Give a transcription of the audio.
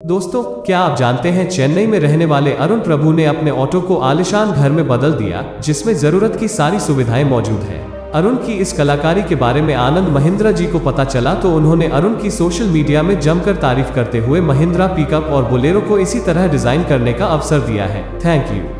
दोस्तों, क्या आप जानते हैं चेन्नई में रहने वाले अरुण प्रभु ने अपने ऑटो को आलिशान घर में बदल दिया, जिसमें ज़रूरत की सारी सुविधाएँ मौजूद हैं? अरुण की इस कलाकारी के बारे में आनंद महिंद्रा जी को पता चला तो उन्होंने अरुण की सोशल मीडिया में जमकर तारीफ़ करते हुए महिंद्रा पिकअप और बोलेरो को इसी तरह डिज़ाइन करने का अवसर दिया है। Thank you.